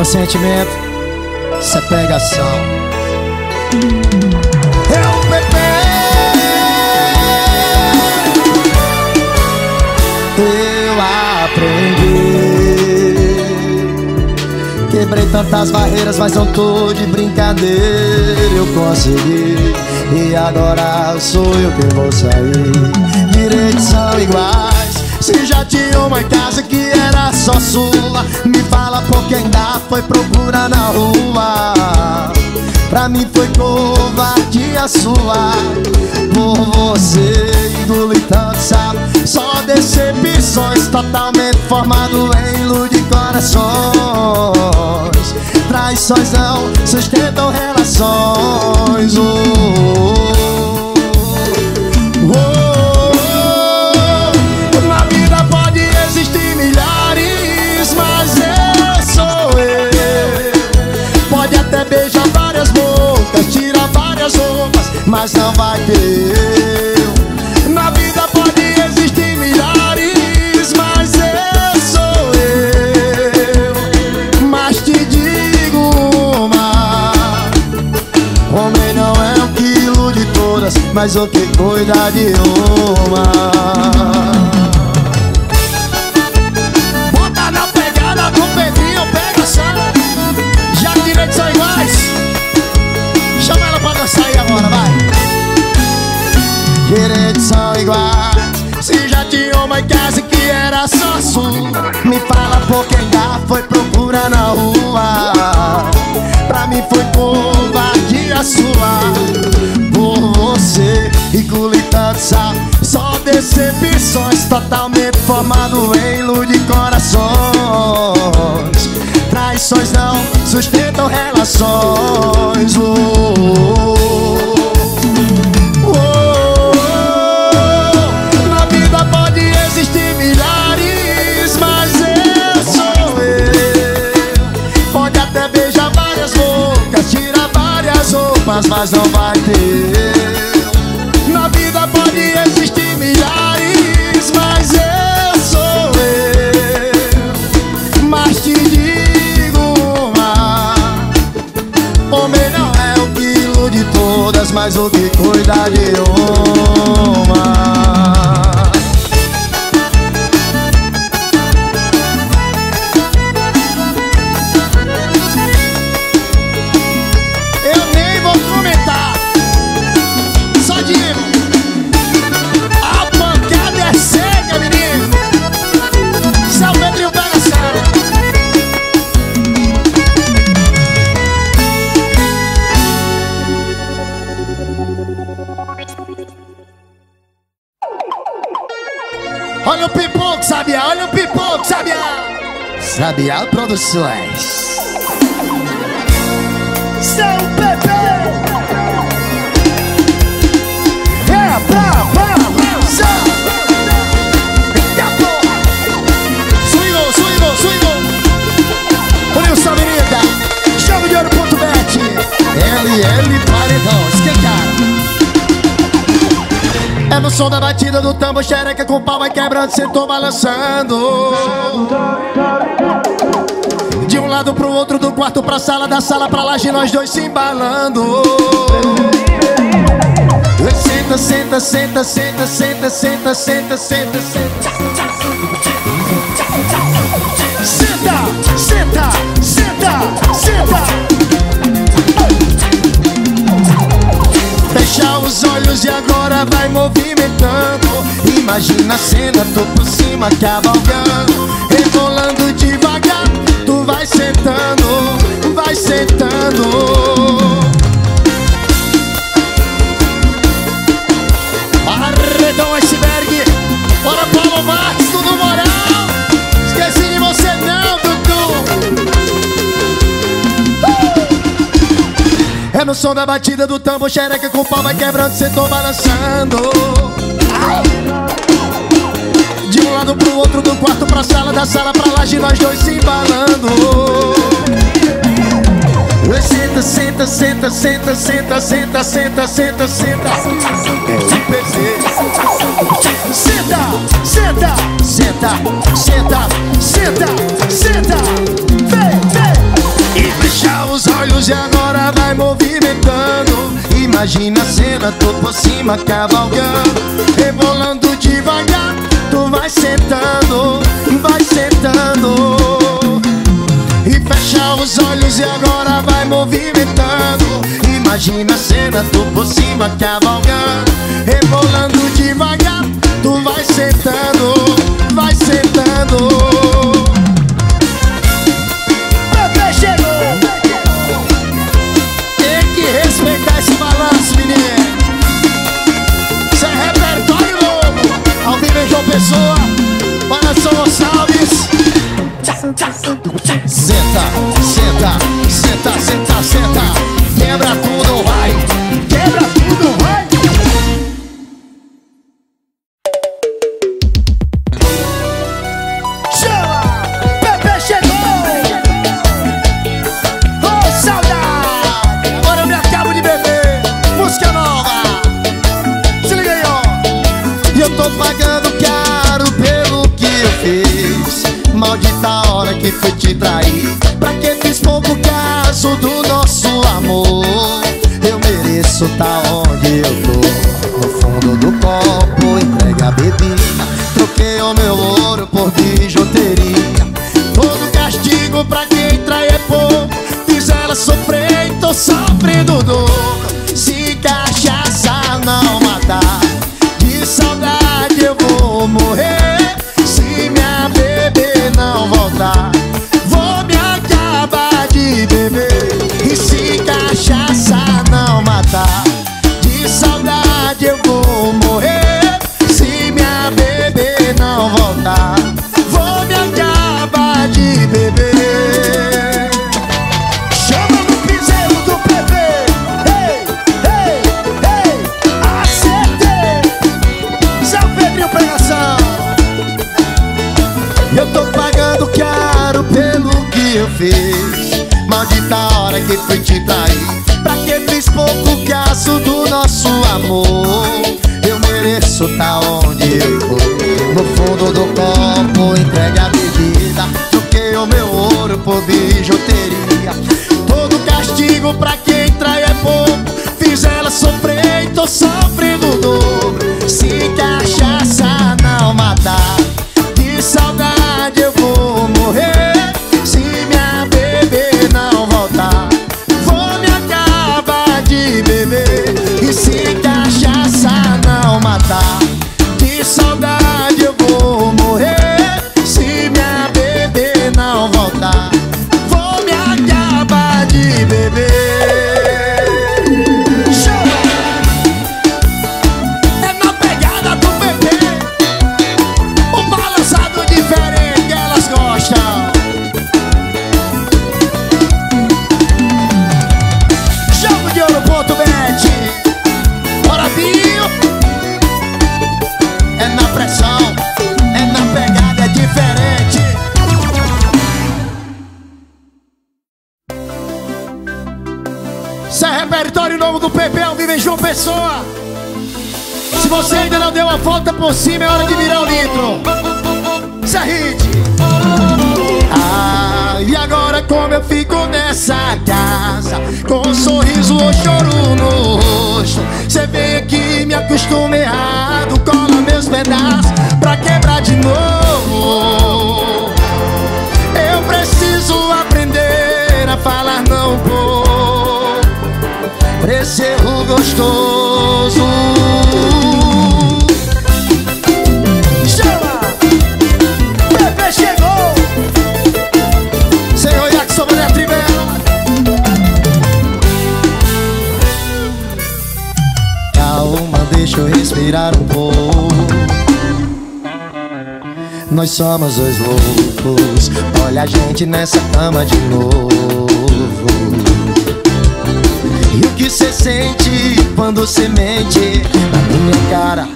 consentimento, isso é pegação. É o bebê. Eu aprendi. Quebrei tantas barreiras, mas não tô de brincadeira. Eu consegui. E agora sou eu que vou sair. Direitos são iguais. Se já tinha uma casa que era só sua, me fala porque ainda foi procurar na rua. Pra mim foi covardia sua Por você sal Só decepções Totalmente formado em luz de corações Traições não sustentam relações oh, oh, oh. Mas não vai ter eu. Na vida pode existir milhares, mas eu sou eu. Mas te digo uma: homem não é um quilo de todas, mas o que cuida de uma. Me fala por que ainda foi procurar na rua. Pra mim foi covardia sua. Por você engoli. Só decepções, totalmente formado em luz de corações. Traições não sustentam relações. Oh, mas não vai ter. Na vida pode existir milhares, mas eu sou eu. Mas te digo uma: Homem não é o quilo de todas, mas o que cuida de uma. Labial Produções. No som da batida do tambor, xereca com pau vai quebrando, cê tô balançando. De um lado pro outro, do quarto pra sala, da sala pra laje, nós dois se embalando. Senta, senta, senta, senta, senta, senta, senta, senta. Senta, Fecha os olhos e agora vai movimentando. Imagina a cena, tô por cima cavalgando, rebolando devagar. Tu vai sentando, vai sentando. Arredão iceberg, bora Paulo É no som da batida do tambor, xereca com pau vai quebrando, cê tô balançando. De um lado pro outro, do quarto pra sala, da sala pra laje, nós dois se embalando. Senta, senta, senta, senta, senta, senta, senta, senta, senta. É o IPC. Senta, senta, senta, senta, senta, senta. Vem, vem. E fechar os olhos e agora vai movimentando. Imagina a cena, tô por cima cavalgando. Rebolando devagar, tu vai sentando, vai sentando. E fecha os olhos e agora vai movimentando. Imagina a cena, tô por cima cavalgando. Rebolando devagar, tu vai sentando, vai sentando. pessoa. Se você ainda não deu a volta por cima, é hora de virar o litro. Se arrede. Ah, e agora como eu fico nessa casa? Com um sorriso ou choro no rosto. Você veio aqui me acostuma errado, cola meus pedaços pra quebrar de novo. virar um povo Nós somos dois loucos. Olha a gente nessa cama de novo. E o que cê sente quando cê mente? Na minha cara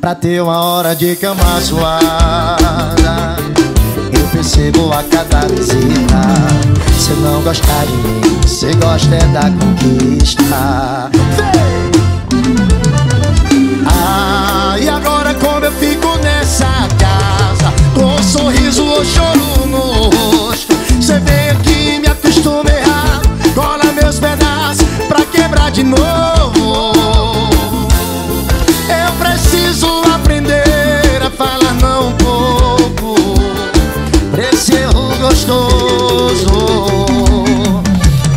Pra ter uma hora de cama suada. Eu percebo a cada visita. Cê não gosta de mim Cê gosta é da conquista. choro no rosto Cê veio que me acostuma errar Cola meus pedaços pra quebrar de novo. Eu preciso aprender a falar não um pouco Pra erro gostoso.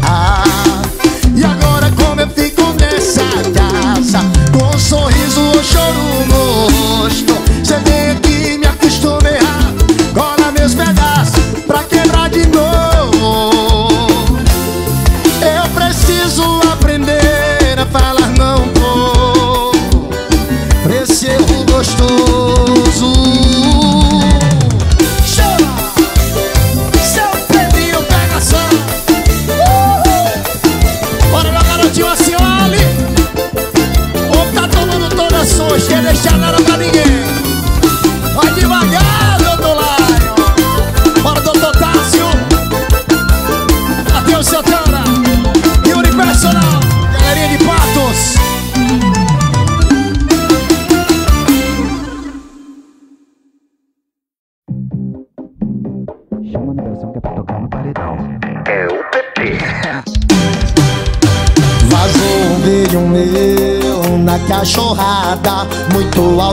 Ah, e agora como eu fico nessa casa Com um sorriso ou um choro no rosto Cê veio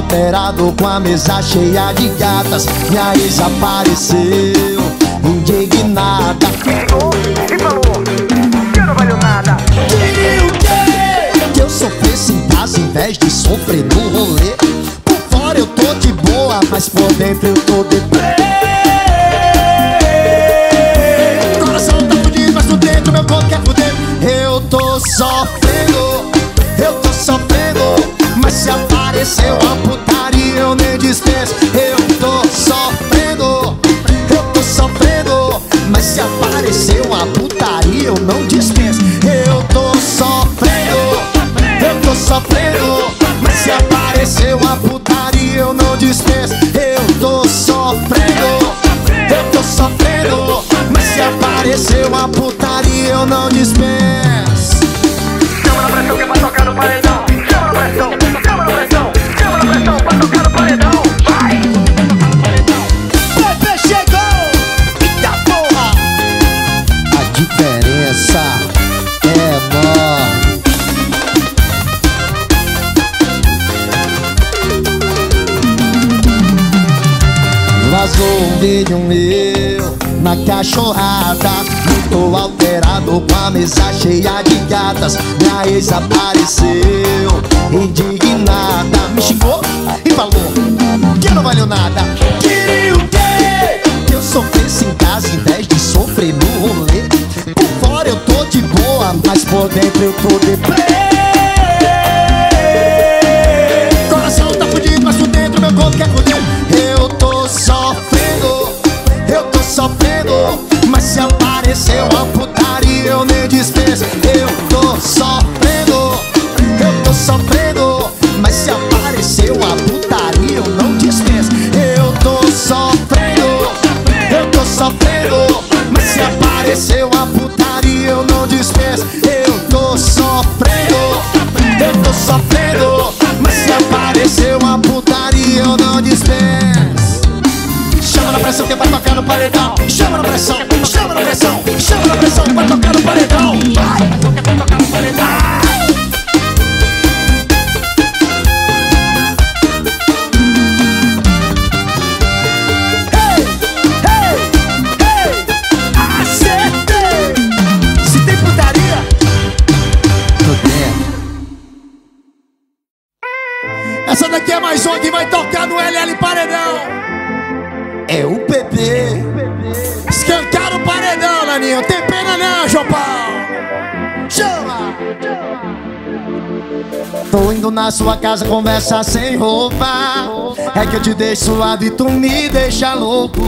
alterado com a mesa cheia de gatas Minha ex apareceu indignada E falou, que não valeu nada. Queria o quê? Que eu sofresse em casa em vez de sofrer no rolê Por fora eu tô de boa, mas por dentro eu tô deprê vídeo meu na cachorrada. Muito alterado com a mesa cheia de gatas. Minha ex apareceu indignada. Me xingou e falou que não valeu nada. Queria o quê? Que eu sofresse em casa em vez de sofrer no rolê. Por fora eu tô de boa, mas por dentro eu tô deprê sofrendo, eu tô sofrendo Mas se apareceu uma putaria eu não dispenso. Eu tô sofrendo, eu tô sofrendo Mas se apareceu uma putaria eu não dispenso. Eu tô sofrendo, eu tô sofrendo Mas se apareceu uma putaria eu não dispenso. Chama na pressão que vai tocar no paredão. Chama na pressão, chama na pressão Chama na pressão que vai tocar Tô indo na sua casa conversar sem roupa. É que eu te deixo suado e tu me deixa louco.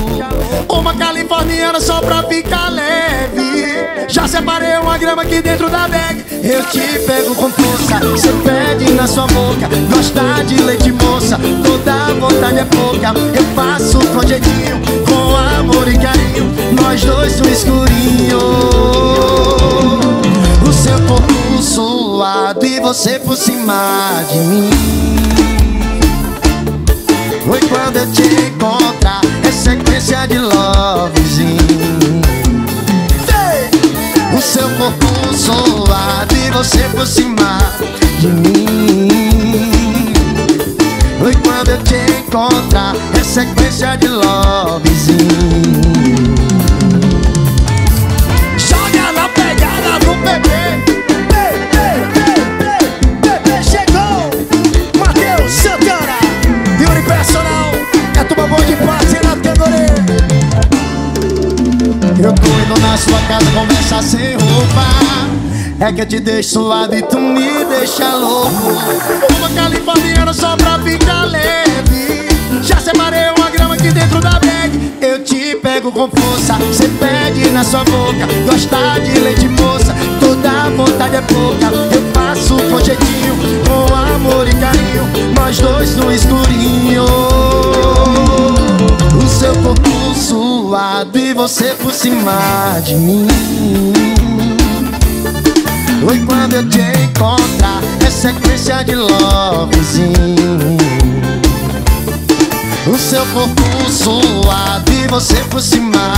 Uma californiana só pra ficar leve. Já separei uma grama aqui dentro da bag. Eu te pego com força Você pede na sua boca. Gosta de leite moça Toda vontade é pouca. Eu faço com jeitinho Com amor e carinho. Nós dois no escurinho. O seu corpo suado e você por cima de mim Foi quando eu te encontrar É sequência de lovezinho! O seu corpo suado e você por cima de mim Foi quando eu te encontrar É sequência de lovezinho É que eu te deixo suave e tu me deixa louco. Uma californiana só pra ficar leve. Já separei uma grama aqui dentro da bag. Eu te pego com força, cê pede na sua boca. Gosta de leite moça, toda vontade é pouca. Eu faço com jeitinho, com amor e carinho. Nós dois no escurinho. O seu corpo suado e você por cima de mim Oi, quando eu te encontrar É sequência de lovezinho. O seu corpo suado e você por cima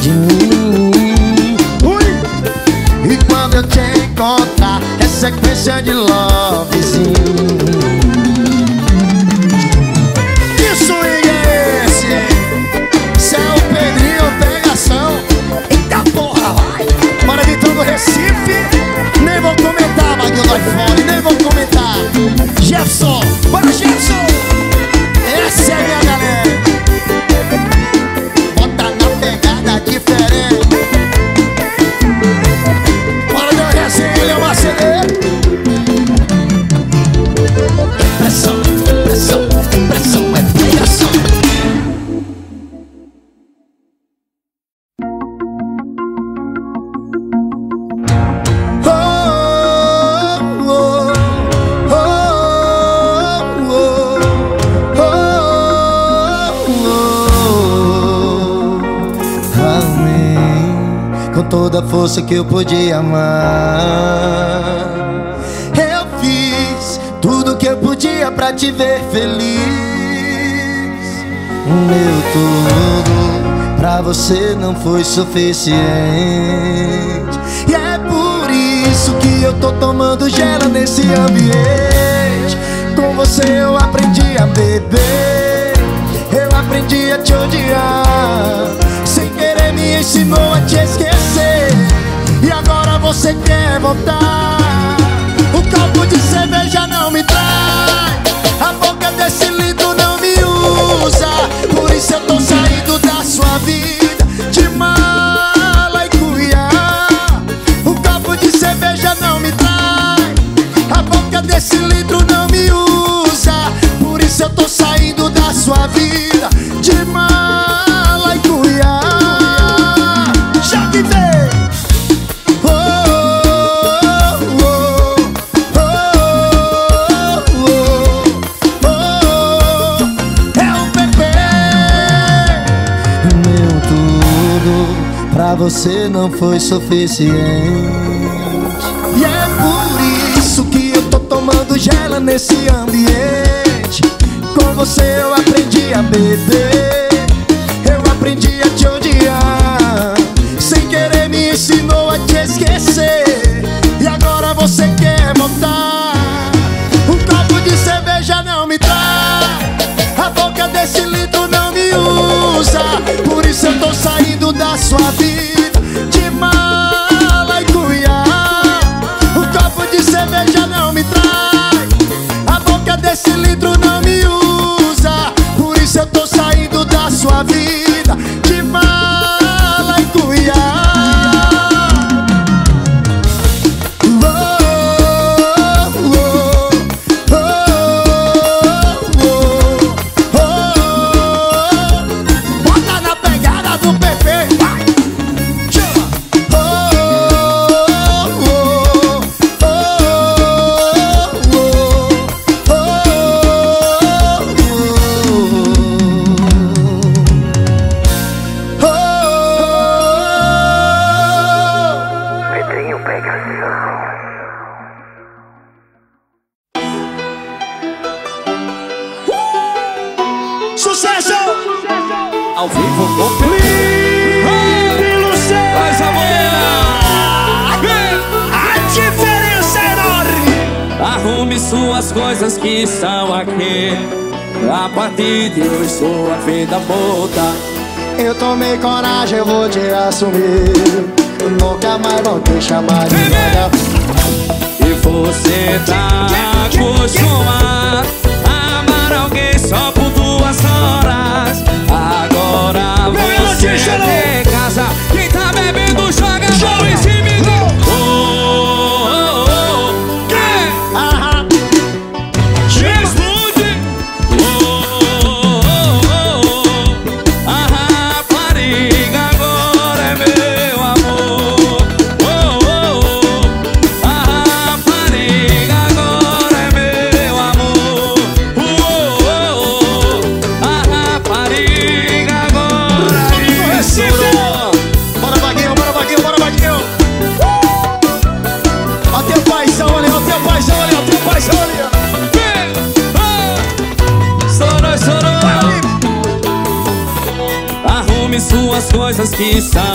de mim. Ui! E quando eu te encontrar É sequência de lovezinho Come on. Que eu podia amar, eu fiz tudo que eu podia pra te ver feliz. Meu tudo pra você não foi suficiente. E é por isso que eu tô tomando gelo nesse ambiente. Com você eu aprendi a beber, eu aprendi a te odiar. Sem querer me ensinou a te esquecer. E agora você quer voltar. O copo de cerveja não me trai. A boca desse lindo não me usa. Por isso eu tô você não foi suficiente. E é por isso que eu tô tomando gela nesse ambiente. Com você eu aprendi a beber, vou que são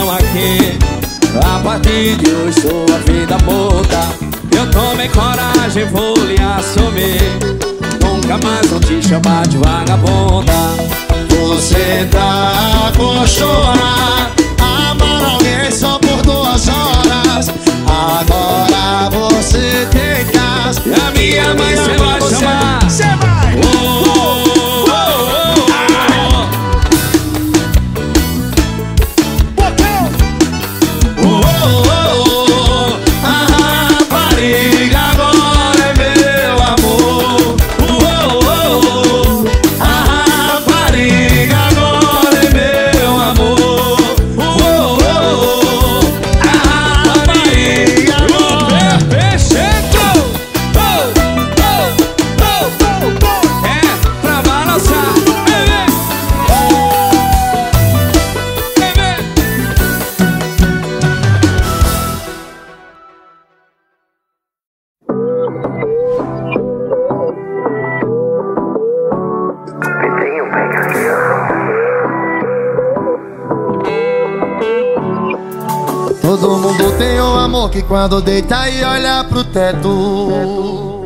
que quando deita e olha pro teto.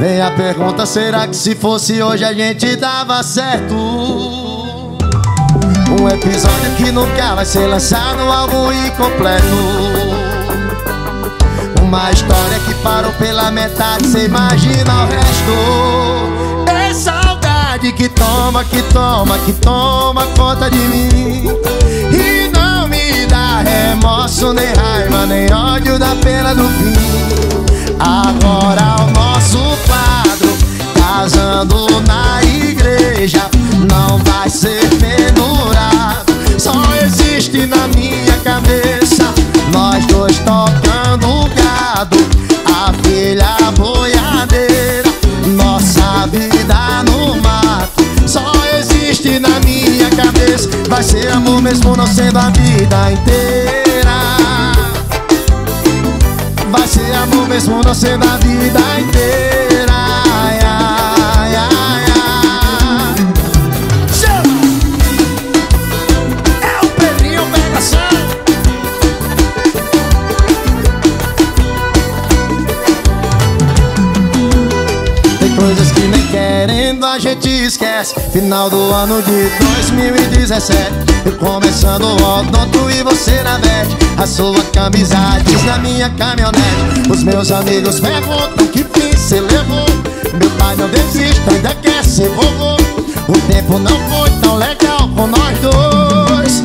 Vem a pergunta, será que se fosse hoje a gente dava certo? Um episódio que nunca vai ser lançado, algo incompleto. Uma história que parou pela metade, cê imagina o resto. É saudade que toma, que toma, que toma conta de mim. E remorso, nem raiva, nem ódio da pena do fim. Agora o nosso quadro Casando na igreja Não vai ser pendurado. Só existe na minha cabeça Nós dois tocando gado A filha boiadeira Nossa vida no mato. Só existe na minha Vai ser amor mesmo não sendo a vida inteira. Vai ser amor mesmo não sendo a vida inteira esquece. Final do ano de 2017 Eu começando o odonto e você na veste A sua camisa diz na minha caminhonete. Os meus amigos perguntam que fim você levou. Meu pai não desiste, ainda quer ser vovô. O tempo não foi tão legal com nós dois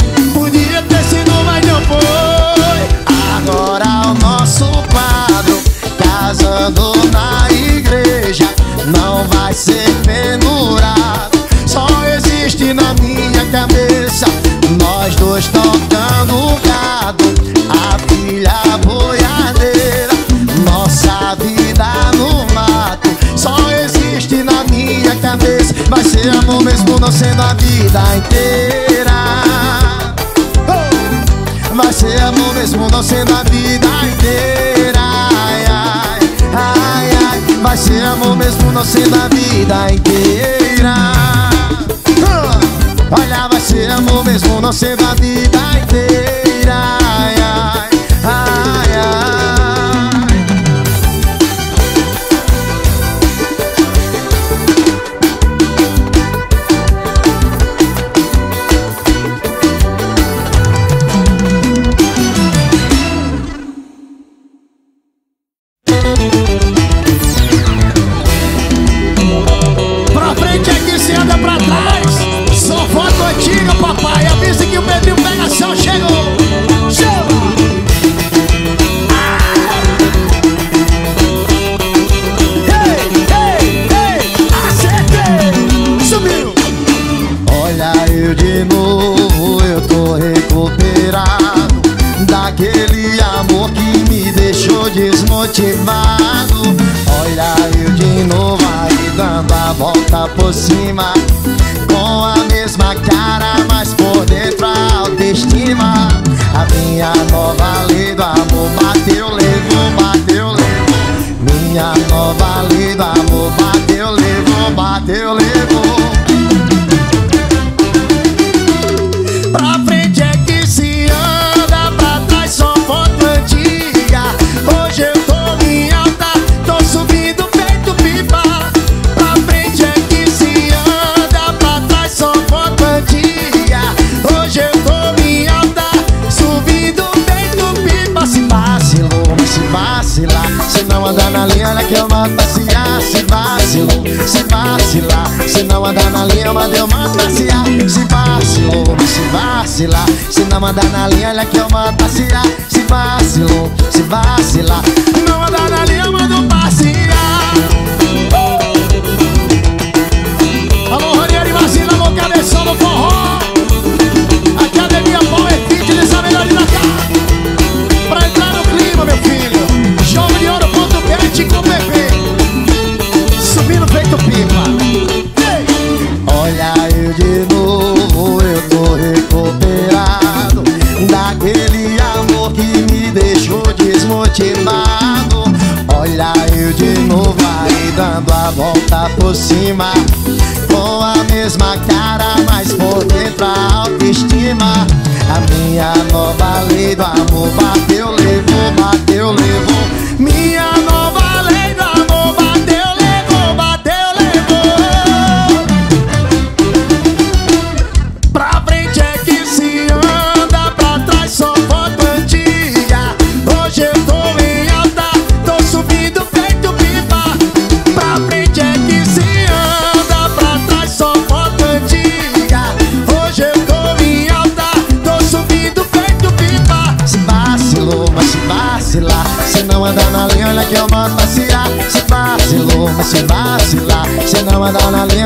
sendo a vida inteira Oh! Vai ser amor mesmo não sendo a vida inteira ai, ai, ai, ai. Vai ser amor mesmo não sendo a vida inteira Ah! Olha, vai ser amor mesmo não sendo a vida inteira ai, ai, não andar na linha, manda eu mando passear Se vacilou, se vacilar Se não andar na linha, olha que eu mando passear Se vacilou, se vacilar Não andar na linha, mando passear Alô, Ranieri Vacina, alô, cabeção do forró. Academia Power Fitness, a melhor de Natal Pra entrar no clima, meu filho. Jogo de ouro, com bebê. Subindo feito pipa. eu de novo, eu tô recuperado Daquele amor que me deixou desmotivado. Olha eu de novo aí dando a volta por cima Com a mesma cara, mas por dentro a autoestima. A minha nova lei do amor bateu, levou, bateu, levou Minha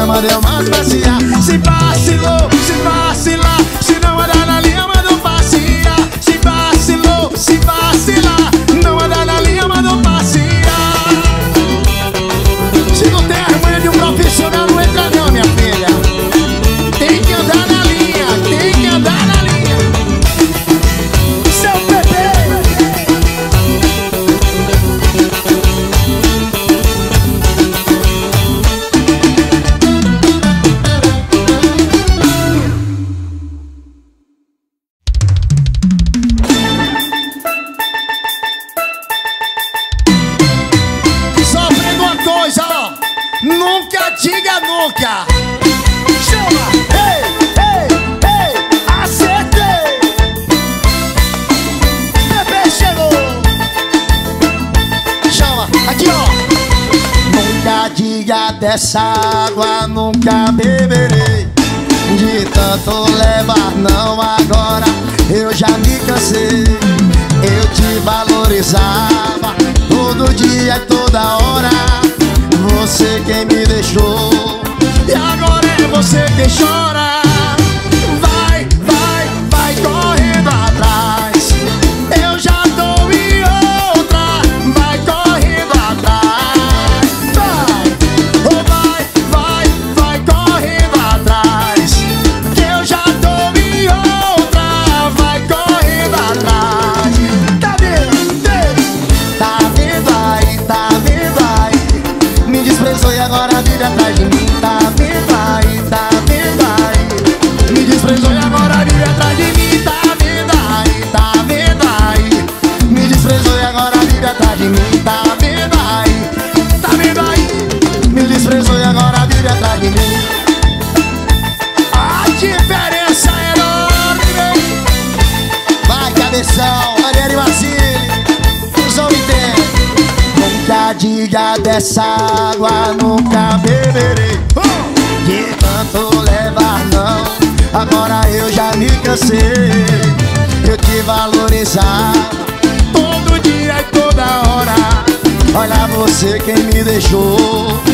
andar na linha, manda eu Diga dessa água, nunca beberei. De tanto levar, não agora eu já me cansei. Eu te valorizava todo dia e toda hora. Você quem me deixou, e agora é você quem chora. Diga dessa água, nunca beberei. De tanto levar, não. Agora eu já me cansei. Eu te valorizar todo dia e toda hora. Olha você quem me deixou.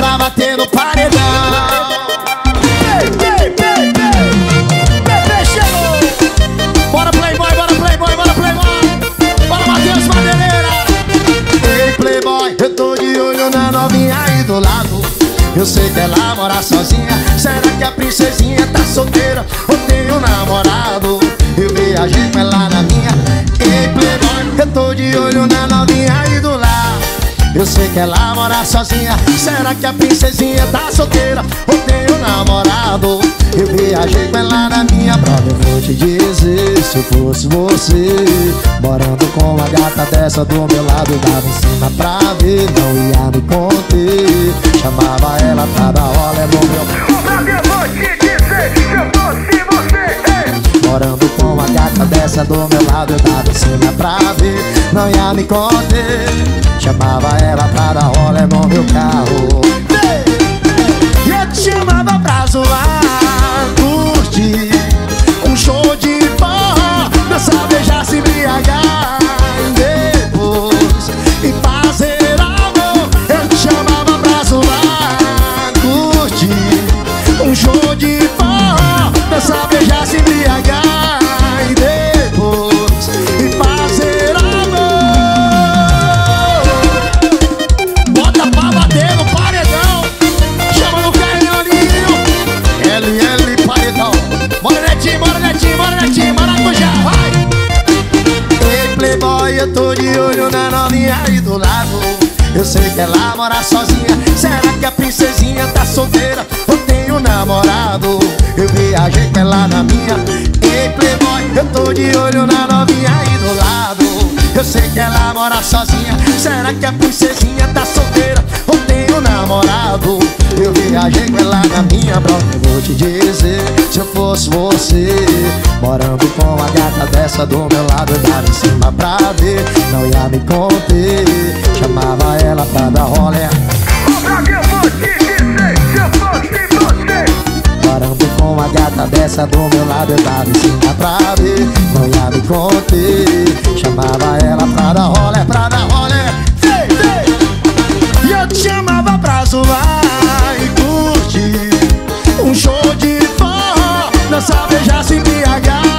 tá batendo paredão. Bora Playboy, bora Playboy, bora Playboy. Bora Matheus Madeireira Ei Playboy, eu tô de olho na novinha aí do lado. Eu sei que ela mora sozinha. Será que a princesinha tá solteira? Ou tem um namorado? Eu viajei com ela na minha. Ei Playboy, eu tô de olho na novinha aí do eu sei que ela mora sozinha Será que a princesinha tá solteira ou tem um namorado? Eu viajei com ela na minha prova Eu vou te dizer se eu fosse você Morando com uma gata dessa do meu lado Dava em cima pra ver, não ia me conter Chamava ela pra dar olé no meu vez vou te dizer Se eu fosse você. Morando com uma gata dessa do meu lado Eu dava cima pra ver, não ia me conter. Chamava ela pra dar olé no meu carro. E eu te chamava pra zoar, curtir Um show de forró, dançar, beijar, se embriagar Um show de forró, dançar, beijar, se que ela mora sozinha? Será que a princesinha tá solteira? Ou tem um namorado? Eu viajei com ela na minha. Ei Playboy, eu tô de olho na novinha aí do lado. Eu sei que ela mora sozinha. Será que a princesinha tá solteira um namorado? Eu viajei com ela na minha Eu vou te dizer Se eu fosse você Morando com uma gata dessa do meu lado Eu dava em cima pra ver Não ia me conter Chamava ela pra dar rolé Morando com uma gata dessa do meu lado Eu dava em cima pra ver Não ia me conter Chamava ela pra dar rolé Pra dar rolé Ei, ei. Eu te chamava pra zoar e curtir Um show de forró. Dançar, beijar, se embriagar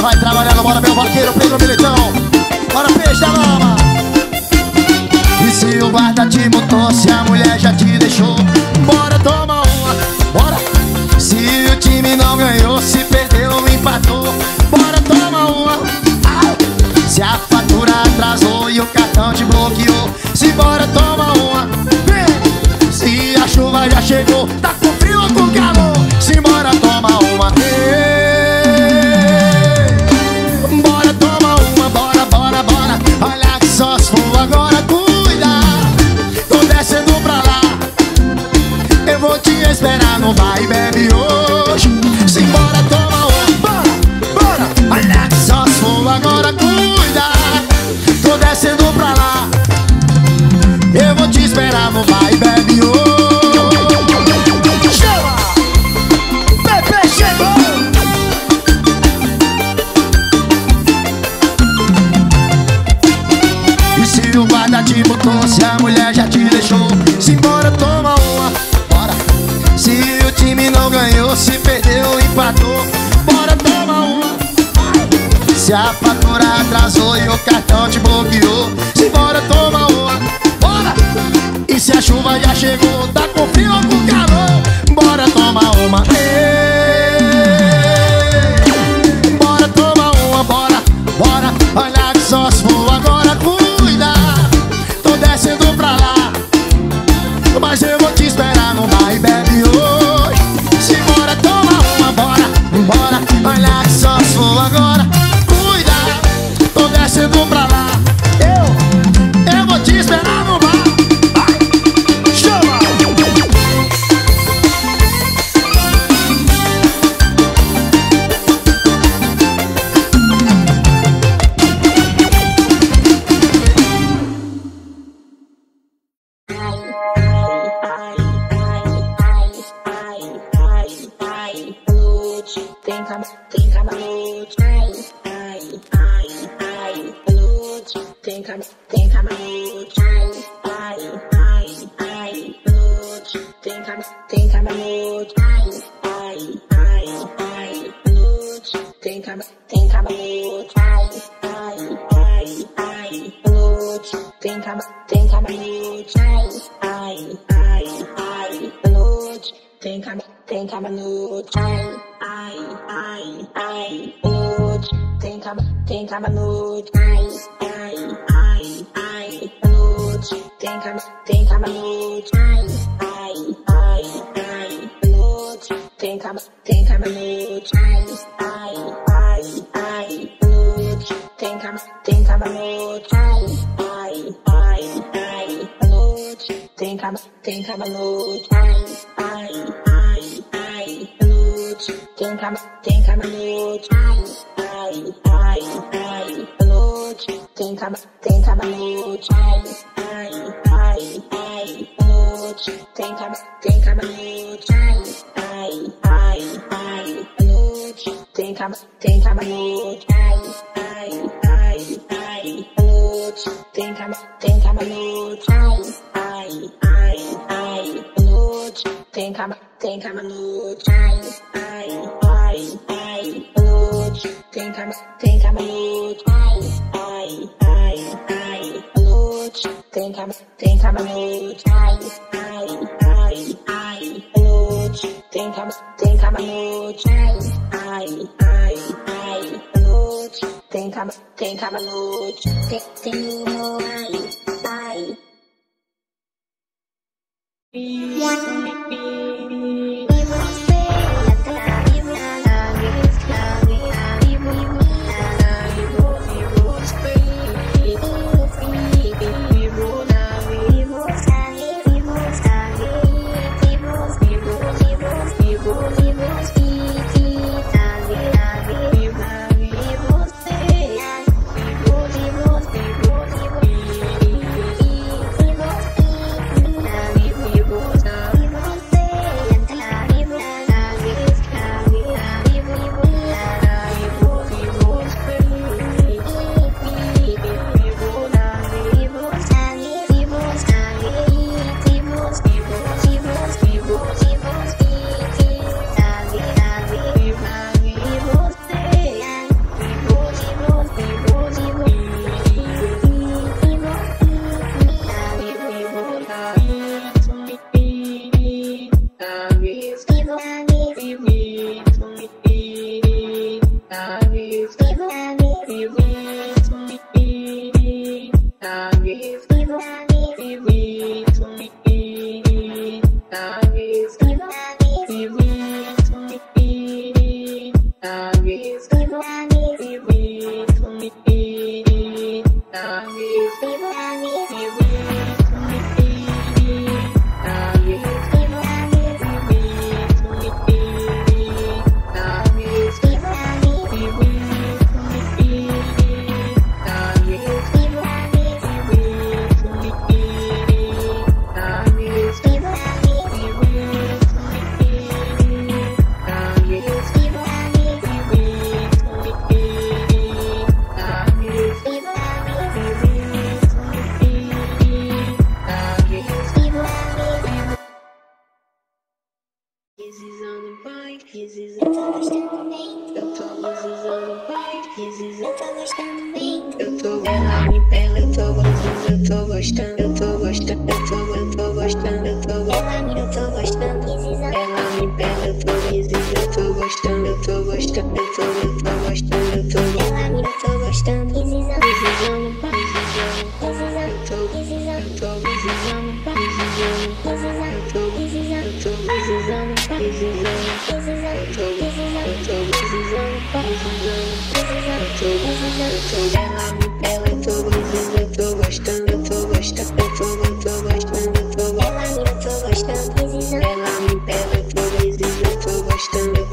Vai trabalhando, bora meu vaqueiro, Pedro Militão. Bora peixe da lama. E se o guarda te botou, se a mulher já te deixou Bora toma uma, bora. Se o time não ganhou, se perdeu, empatou Bora toma uma! Se a fatura atrasou e o cartão te bloqueou Se bora toma uma! Se a chuva já chegou, no bar e bebe hoje. Simbora, toma uma, bora, bora Olha que só for agora, cuida. Tô descendo pra lá. Eu vou te esperar no bar e bebe hoje Se a fatura atrasou e o cartão te bloqueou, se embora toma o ai, nude. Tem cama tem cama noite Ai, ai, ai, ai, noite Tem cama tem cama noite Ai, ai, ai, ai, noite Tem cama tem cama noite Ai, ai, ai, ai, noite Tem cama tem cama noite Ai, ai, ai, ai, noite Tem cama tem caba noite, Ai, ai, ai, ai, noite Tem caba, tem la noite te tenho aí, aí. Ela me eu tô gostando, eu tô gostando,